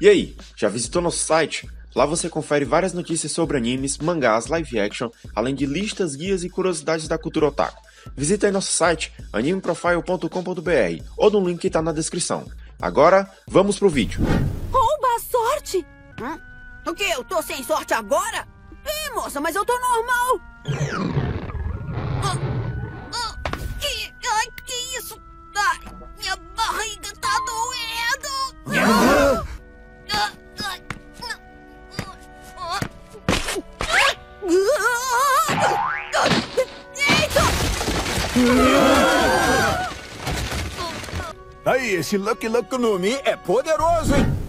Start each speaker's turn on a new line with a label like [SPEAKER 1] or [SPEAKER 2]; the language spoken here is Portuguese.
[SPEAKER 1] E aí, já visitou nosso site? Lá você confere várias notícias sobre animes, mangás, live action, além de listas, guias e curiosidades da cultura otaku. Visita aí nosso site animeprofile.com.br ou no link que tá na descrição. Agora, vamos pro vídeo.
[SPEAKER 2] Rouba a sorte!
[SPEAKER 3] Hã? O que? Eu tô sem sorte agora? Ih, moça, mas eu tô normal! Ah, ah, que, ai, que isso? Ai, minha barriga tá doendo!
[SPEAKER 4] Aí, esse Lucky Luck no Mi é poderoso, hein?